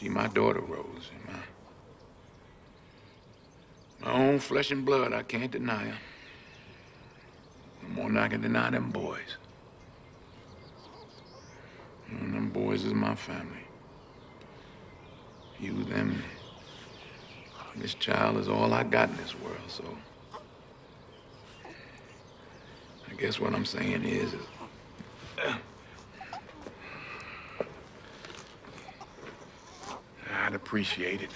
She my daughter, Rose, and my, my own flesh and blood. I can't deny her. No more than I can deny them boys. And them boys is my family. You, them, this child is all I got in this world, so. I guess what I'm saying is, is I'd appreciate it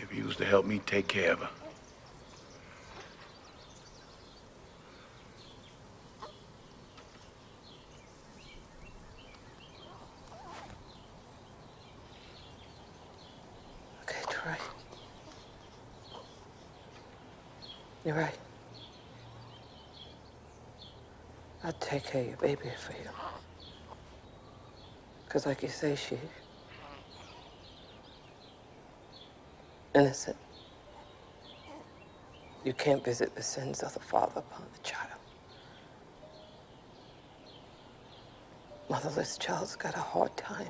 if you was to help me take care of her. Okay, Troy. You're right. I'll take care of your baby for you. Because, like you say, she. Innocent. You can't visit the sins of the father upon the child. Motherless child's got a hard time.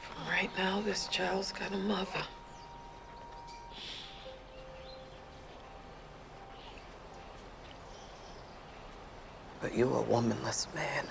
From right now, this child's got a mother. But you're a womanless man.